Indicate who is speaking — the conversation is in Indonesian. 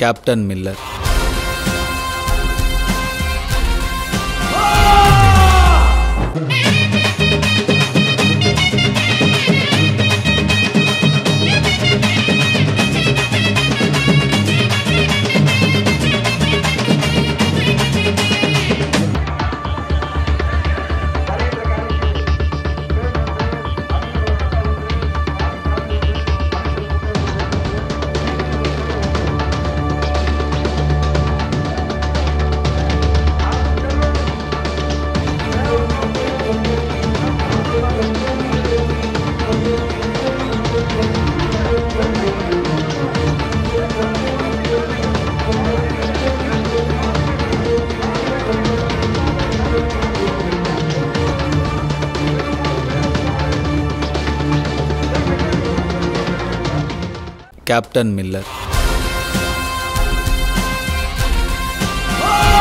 Speaker 1: Captain Miller. Captain Miller. Ah!